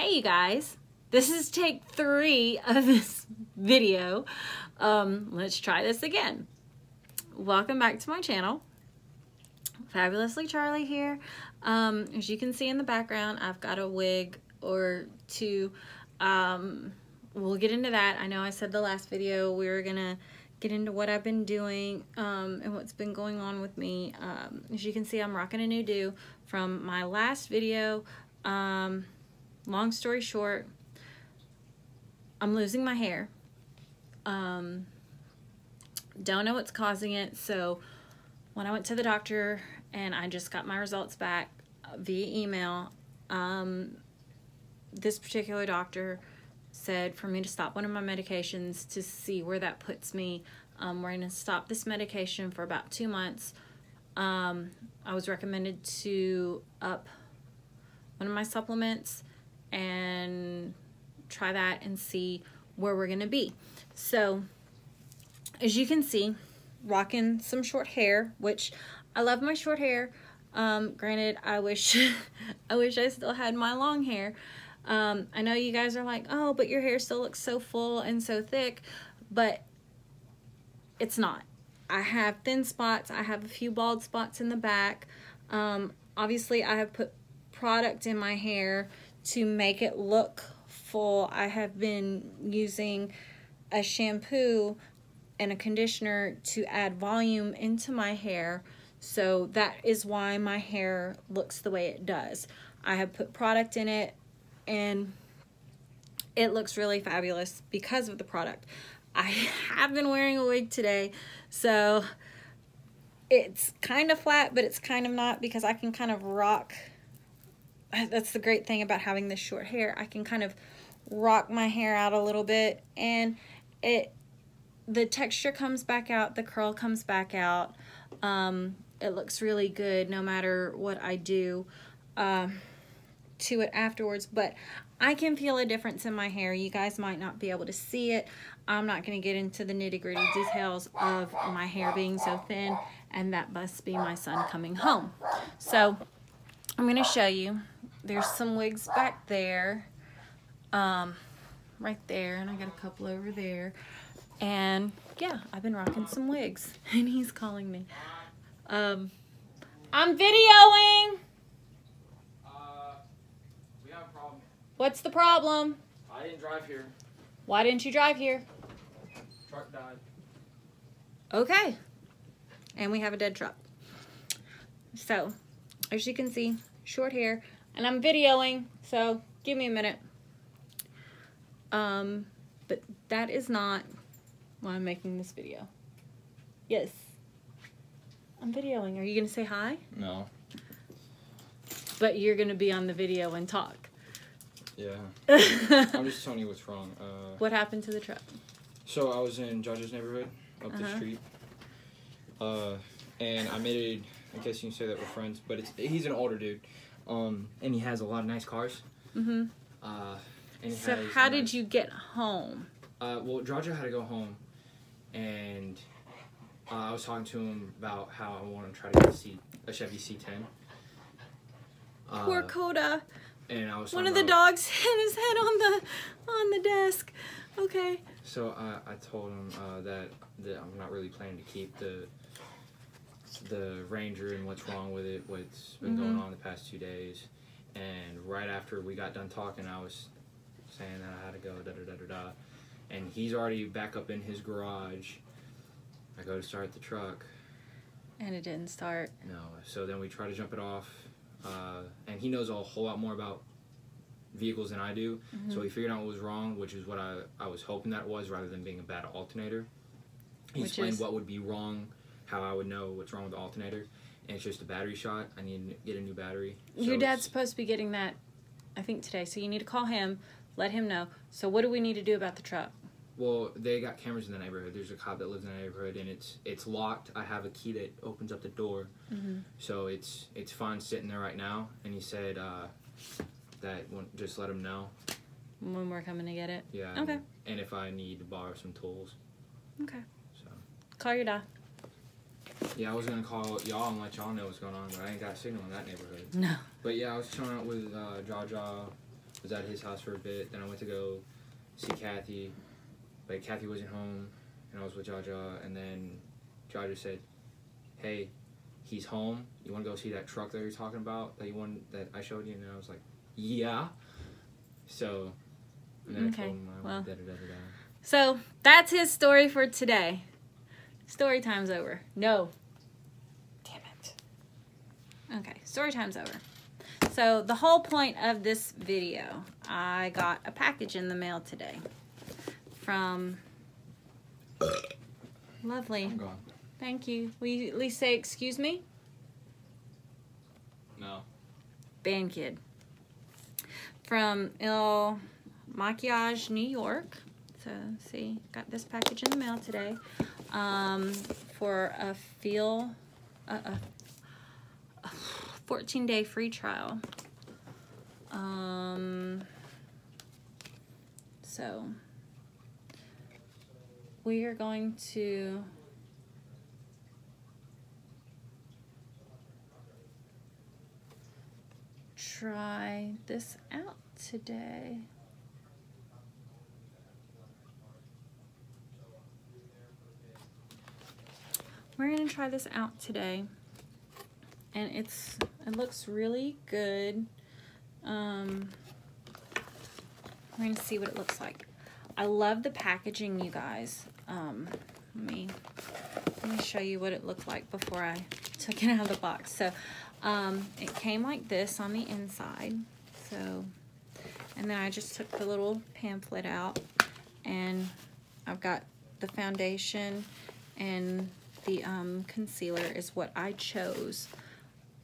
Hey you guys, this is take three of this video. Um, let's try this again. Welcome back to my channel. Fabulously Charlie here. Um, as you can see in the background, I've got a wig or two. Um, we'll get into that. I know I said the last video we were gonna get into what I've been doing um, and what's been going on with me. Um, as you can see, I'm rocking a new do from my last video. Um, long story short, I'm losing my hair. Um, don't know what's causing it. So when I went to the doctor and I just got my results back via email, um, this particular doctor said for me to stop one of my medications to see where that puts me. Um, we're going to stop this medication for about two months. Um, I was recommended to up one of my supplements and try that and see where we're to be. So, as you can see, rocking some short hair, which I love my short hair. Um, granted, I wish I wish I still had my long hair. Um, I know you guys are like, oh, but your hair still looks so full and so thick, but it's not. I have thin spots. I have a few bald spots in the back. Um, obviously, I have put product in my hair to make it look full. I have been using a shampoo and a conditioner to add volume into my hair. So that is why my hair looks the way it does. I have put product in it and it looks really fabulous because of the product. I have been wearing a wig today, so it's kind of flat, but it's kind of not because I can kind of rock. That's the great thing about having this short hair. I can kind of rock my hair out a little bit and it the texture comes back out, the curl comes back out. Um, it looks really good no matter what I do. Um, to it afterwards, but I can feel a difference in my hair. You guys might not be able to see it. I'm not going to get into the nitty gritty details of my hair being so thin, and that must be my son coming home. So I'm going to show you. There's some wigs back there, um, right there, and I got a couple over there. And yeah, I've been rocking some wigs, and he's calling me. Um, I'm videoing. What's the problem? I didn't drive here. Why didn't you drive here? Truck died. Okay. And we have a dead truck. So, as you can see, short hair. And I'm videoing, so give me a minute. Um, but that is not why I'm making this video. Yes. I'm videoing. Are you going to say hi? No. But you're going to be on the video and talk. Yeah. I'm just telling you what's wrong. Uh, what happened to the truck? So I was in Judge's neighborhood up the Uh-huh. street, uh, and I made it. I guess you can say that we're friends, but it's he's an older dude, um, and he has a lot of nice cars. Mm-hmm. Uh, and So has how did you get home? Uh, well, Jaja had to go home, and uh, I was talking to him about how I want to try to get a, C, a Chevy C10. Uh, Poor Coda. and I was One of the about- dogs hit his head on the on the desk. Okay. So I, I told him uh, that that I'm not really planning to keep the the Ranger and what's wrong with it, what's been going Mhm. on the past two days. And right after we got done talking, I was saying that I had to go, da da da da da. And he's already back up in his garage. I go to start the truck. And it didn't start. No. So then we try to jump it off. Uh, and he knows a whole lot more about vehicles than I do. Mm-hmm. So he figured out what was wrong, which is what I, I was hoping that was, rather than being a bad alternator. He Which explained is- what would be wrong, how I would know what's wrong with the alternator, and it's just a battery shot. I need to get a new battery. Your dad's supposed to be getting that, I think today. So you need to call him, let him know. So what do we need to do about the truck? Well, they got cameras in the neighborhood. There's a cop that lives in the neighborhood, and it's it's locked. I have a key that opens up the door, Mm-hmm. so it's it's fine sitting there right now. And he said uh, that when, just let him know. When we're coming to get it. Yeah. Okay. And, and if I need to borrow some tools. Okay. So Call your dad. Yeah, I was gonna call y'all and let y'all know what's going on, but I ain't got a signal in that neighborhood. No. But yeah, I was chilling out with uh, Jaja, was at his house for a bit. Then I went to go see Kathy, but Kathy wasn't home, and I was with Jaja. And then Jaja said, "Hey, he's home. You want to go see that truck that you're talking about that you want that I showed you?" And I was like, "Yeah." So, and then Okay, I told him I well. da da da da. So that's his story for today. Story time's over. No. Damn it. Okay, story time's over. So the whole point of this video, I got a package in the mail today from Lovely. I'm gone. Thank you. Will you at least say excuse me? No. Band Kid. From Il Makiage, New York. So, see, got this package in the mail today. Um, for a feel, a, a 14 day free trial. Um, so, we are going to try this out today. We're gonna try this out today, and it's it looks really good. Um, we're gonna see what it looks like. I love the packaging, you guys. Um, let me let me show you what it looked like before I took it out of the box. So, um, it came like this on the inside. So, and then I just took the little pamphlet out, and I've got the foundation and the um, concealer is what I chose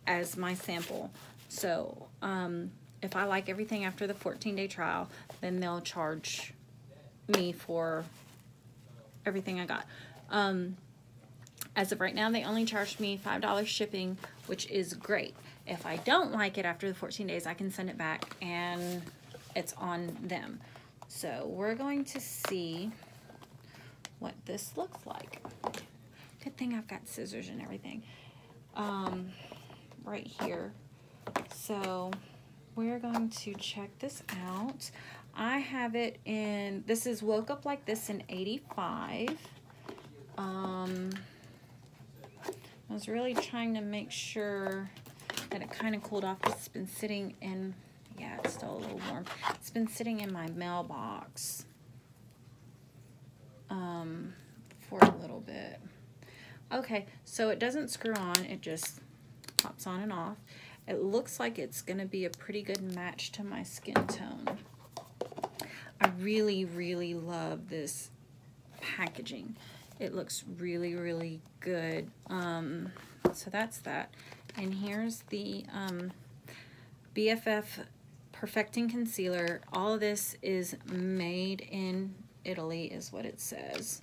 as my sample. So, um, if I like everything after the 14 day trial, then they'll charge me for everything I got. Um, as of right now, they only charged me $5 shipping, which is great. If I don't like it after the 14 days, I can send it back and it's on them. So we're going to see what this looks like. Good thing I've got scissors and everything um, right here. So we're going to check this out. I have it in, this is Woke Up Like This in 85. Um, I was really trying to make sure that it kind of cooled off. It's been sitting in, yeah, it's still a little warm. It's been sitting in my mailbox um, for a little bit. Okay, so it doesn't screw on. It just pops on and off. It looks like it's going to be a pretty good match to my skin tone. I really, really love this packaging. It looks really, really good. Um, so that's that. And here's the um, BFF Perfecting Concealer. All of this is made in Italy is what it says.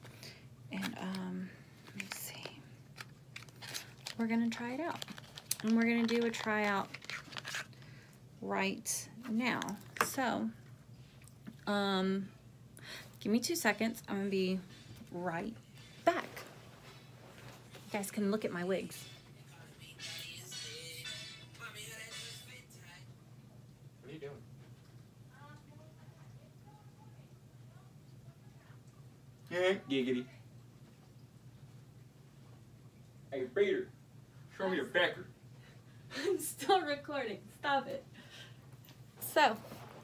And um. We're going to try it out. And we're going to do a tryout right now. So, um, give me two seconds. I'm going to be right back. You guys can look at my wigs. What are you doing? Yeah, giggity. Hey, Peter, show me your pecker. I'm still recording. Stop it. So,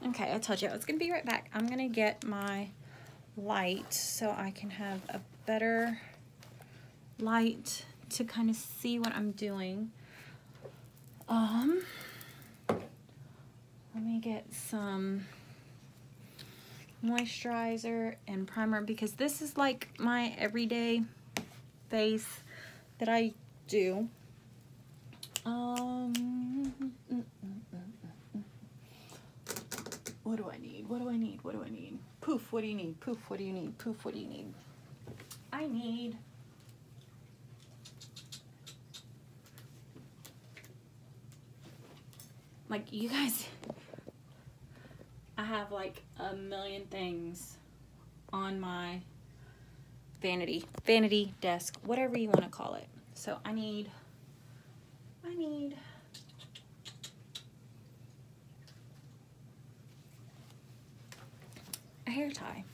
okay, I told you I was going to be right back. I'm going to get my light so I can have a better light to kind of see what I'm doing. Um, let me get some moisturizer and primer because this is like my everyday face that I do. Um, what do I need? What do I need? What do I need? Poof, what do you need? Poof, what do you need? Poof, what do you need? I need like you guys I have like a million things on my vanity vanity desk whatever you want to call it so I need I need a hair tie.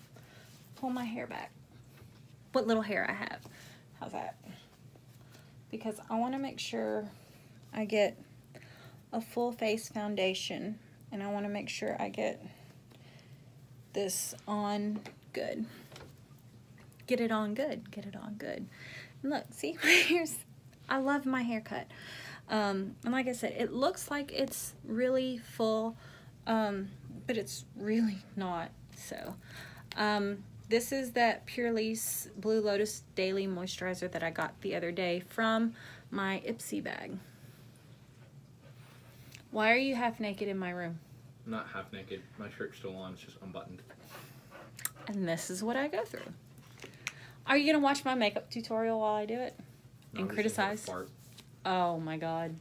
Pull my hair back. What little hair I have. How's that? Because I want to make sure I get a full face foundation and I want to make sure I get this on good. Get it on good. Get it on good. And look, see, hair's, I love my haircut. Um, and like I said, it looks like it's really full, um, but it's really not. So, um, this is that Purlisse Blue Lotus Daily Moisturizer that I got the other day from my Ipsy bag. Why are you half naked in my room? I'm not half naked. My shirt's still on. It's just unbuttoned. And this is what I go through. Are you gonna watch my makeup tutorial while I do it? No, And I'm just here to criticize? Oh my god.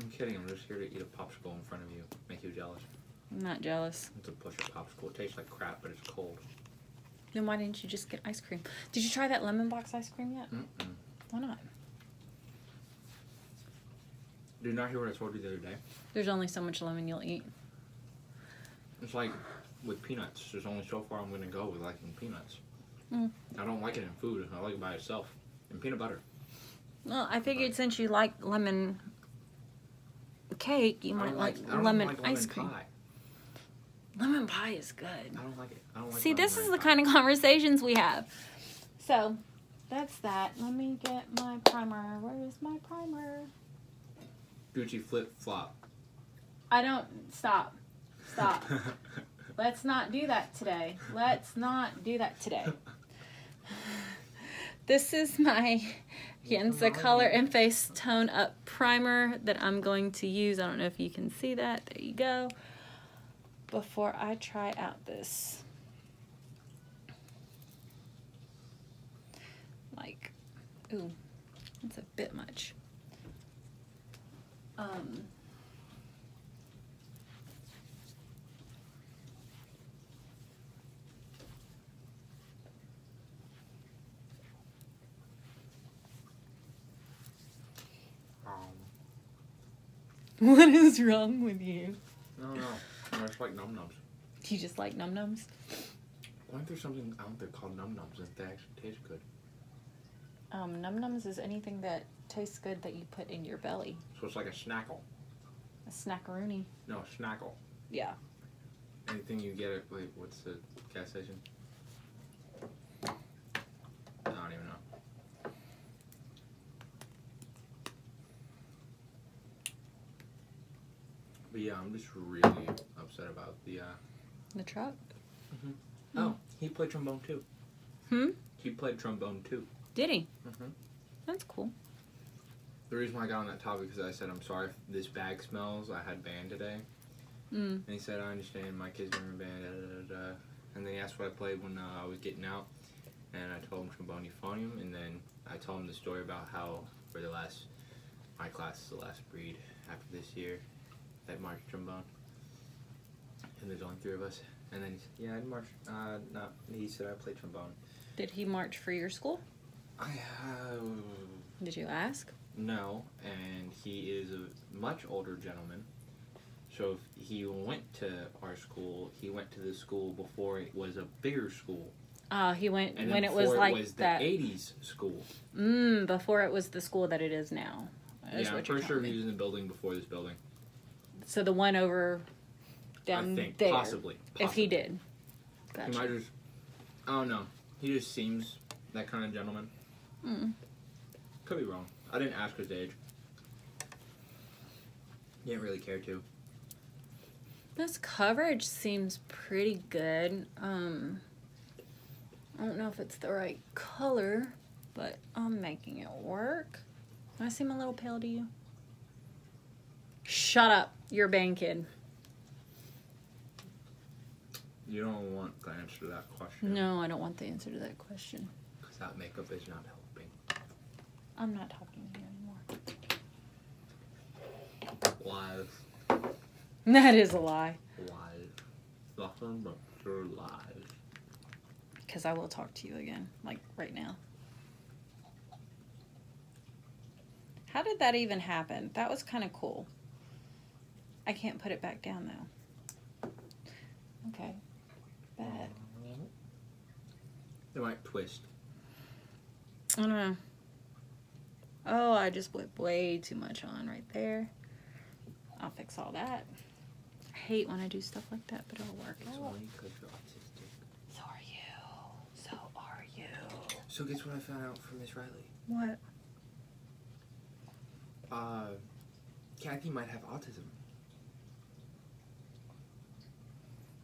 I'm kidding. I'm just here to eat a popsicle in front of you. Make you jealous. I'm not jealous. It's a push popsicle. It tastes like crap, but it's cold. Then why didn't you just get ice cream? Did you try that lemon box ice cream yet? Mm-mm. Why not? Did you not hear what I told you the other day? There's only so much lemon you'll eat. It's like with peanuts. There's only so far I'm gonna go with liking peanuts. Mm. I don't like it in food. I like it by itself. And peanut butter. Well, I figured since you like lemon cake, you I might don't like, I don't lemon like ice cream. Pie. Lemon pie is good. I don't like it. I don't like See, lemon this is pie. the kind of conversations we have. So, that's that. Let me get my primer. Where is my primer? Gucci flip flop. I don't. Stop. Stop. Let's not do that today. Let's not do that today. This is my Yensa Color and Face Tone Up Primer that I'm going to use. I don't know if you can see that. There you go. Before I try out this. Like, ooh, that's a bit much. Um, what is wrong with you? no, no. I just like num nums. Do you just like num nums? Why aren't there something out there called num nums and they actually taste good? Um, num nums is anything that tastes good that you put in your belly. So it's like a snackle. A snackaroonie. No, snackle. Yeah. Anything you get at wait, what's the gas station? I don't even know. But yeah, I'm just really upset about the. uh The truck. Oh, he played trombone too. Hmm? He played trombone too. Did he? Mhm. That's cool. The reason why I got on that topic is I said I'm sorry if this bag smells. I had band today, Mm. and he said I understand my kids are in band. Da, da, da, da. And then he asked what I played when uh, I was getting out, and I told him trombone euphonium, and then I told him the story about how for the last my class is the last breed after this year that marched trombone, and there's only three of us. And then he said, "Yeah, I marched. Uh, not." He said I played trombone. Did he march for your school? I have. Did you ask? No, and he is a much older gentleman. So if he went to our school, he went to the school before it was a bigger school. Uh, he went And then when it was before like was the that. 80s school. Mm, before it was the school that it is now. Is yeah, I'm what you're pretty sure telling he me. was in the building before this building. So the one over down I think there. possibly, If he possibly. did. He might just. I don't know. He just seems that kind of gentleman. Mm. Could be wrong. I didn't ask his age. Didn't really care to. This coverage seems pretty good. Um, I don't know if it's the right color, but I'm making it work. Do I seem a little pale to you? Shut up. You're a band kid. You don't want the answer to that question. No, I don't want the answer to that question. Because that makeup is not helping. I'm not talking to you anymore. Lies. That is a lie. Lies. Nothing but pure lies. Because I will talk to you again, like right now. How did that even happen? That was kind of cool. I can't put it back down though. Okay. Bad. They might twist. I don't know. Oh, I just put way too much on right there. I'll fix all that. I hate when I do stuff like that, but it'll work It's only because you're autistic. So are you. So are you. So guess what I found out from Miss Riley? What? Uh, Kathy might have autism.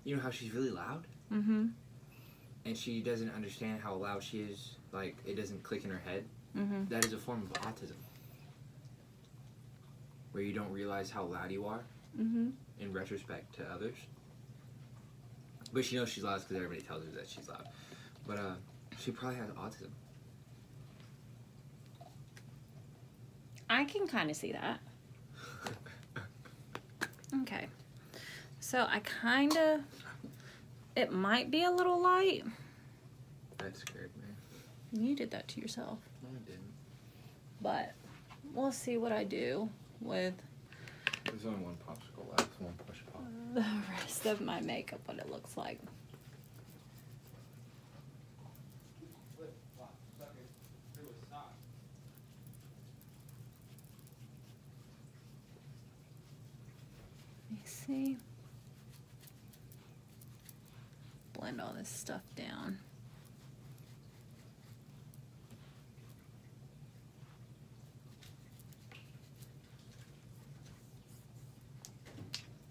You know how she's really loud? Mm-hmm. And she doesn't understand how loud she is. Like, it doesn't click in her head. Mm-hmm. That is a form of autism. Where you don't realize how loud you are Mm-hmm. in retrospect to others. But she knows she's loud because everybody tells her that she's loud. But uh, she probably has autism. I can kind of see that. Okay. So I kind of. It might be a little light. that scared me. You did that to yourself. No, I didn't. But we'll see what I do with There's only one popsicle left. One push pop. the rest of my makeup, what it looks like. Let me see. Blend all this stuff down.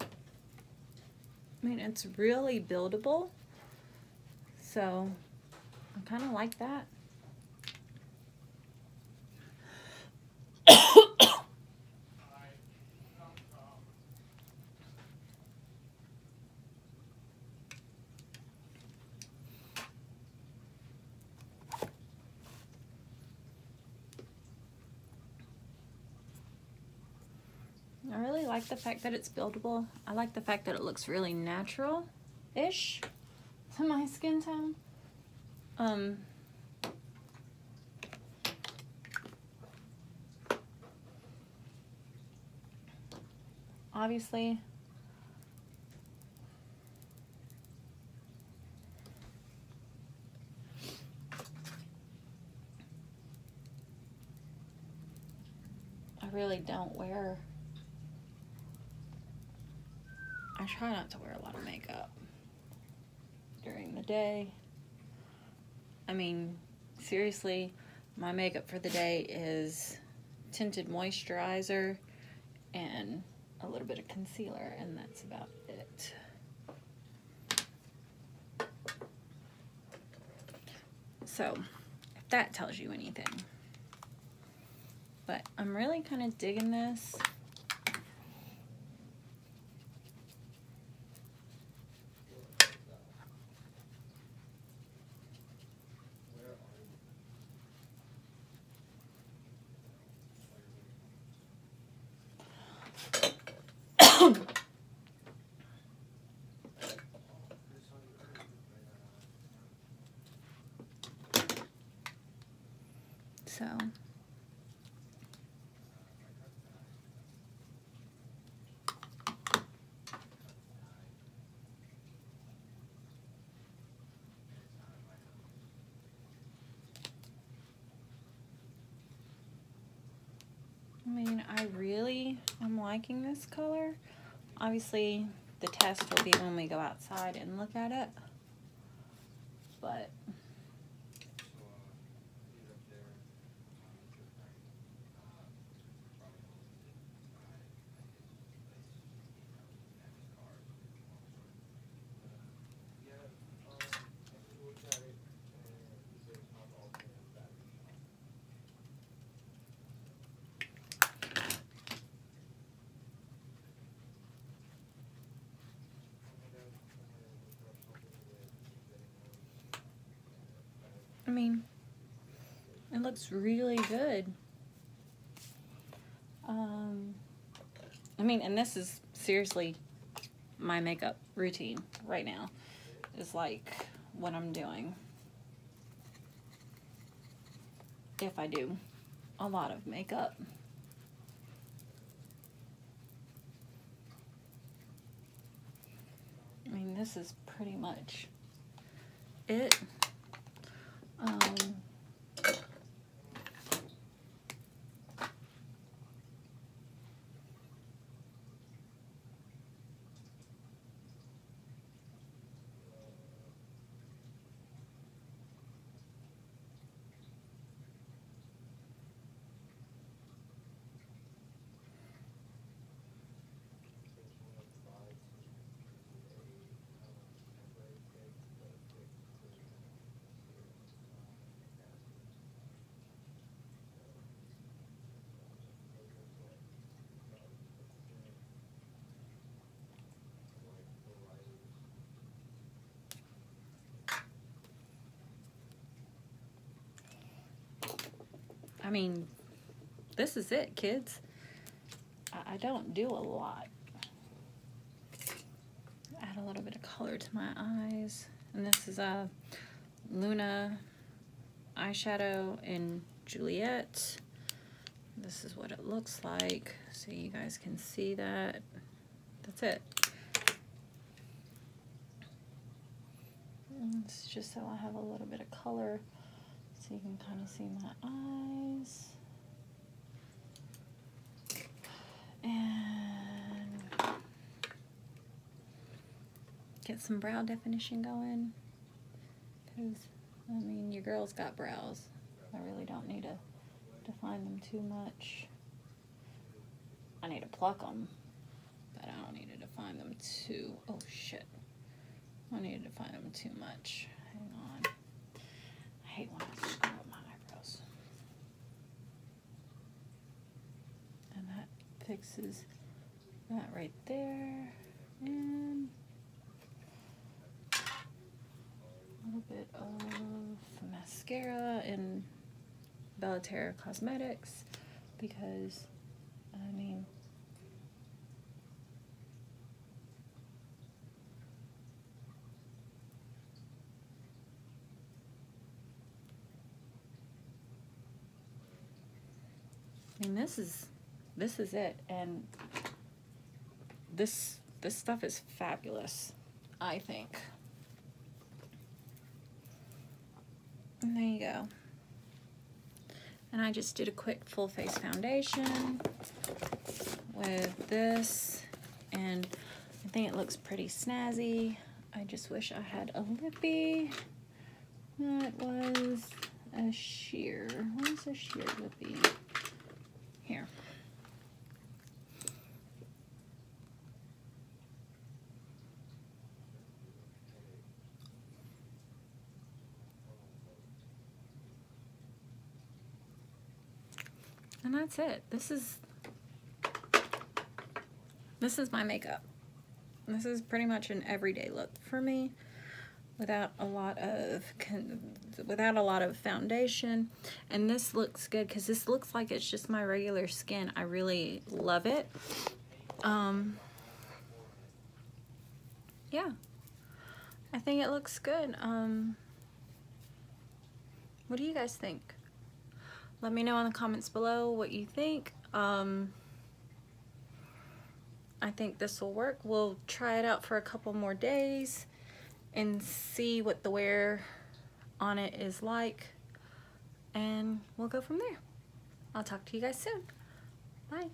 I mean, it's really buildable. So I kind of like that. I really like the fact that it's buildable. I like the fact that it looks really natural ish to my skin tone. Um obviously I really don't wear I try not to wear a lot of makeup during the day. I mean, seriously, my makeup for the day is tinted moisturizer and a little bit of concealer, and that's about it. So, if that tells you anything. But I'm really kind of digging this. So, I mean, I really am liking this color. Obviously, the test will be when we go outside and look at it. But I mean, it looks really good. Um, I mean, and this is seriously my makeup routine right now. Is like what I'm doing. If I do a lot of makeup. I mean, this is pretty much it. Um, I mean, this is it, kids. I, I don't do a lot. Add a little bit of color to my eyes. And this is a Luna eyeshadow in Juliet. This is what it looks like, so you guys can see that. That's it. It's just so I have a little bit of color so you can kind of see my eyes. And get some brow definition going. Because, I mean, your girl's got brows. I really don't need to define them too much. I need to pluck them, but I don't need to define them too. Oh shit. I need to define them too much. Hate when I screw up my eyebrows. And that fixes that right there. And a little bit of mascara in Bellaterra Cosmetics because, I mean, I this is this is it, and this this stuff is fabulous. I think. And there you go. And I just did a quick full face foundation with this, and I think it looks pretty snazzy. I just wish I had a lippy that was a sheer. Where's a sheer lippy? Here. And that's it. This is this is my makeup. This is pretty much an everyday look for me without a lot of without a lot of foundation. And this looks good because this looks like it's just my regular skin. I really love it. Um yeah. I think it looks good. Um what do you guys think? Let me know in the comments below what you think. Um I think this will work. We'll try it out for a couple more days and see what the wear on it is like and we'll go from there. I'll talk to you guys soon. Bye.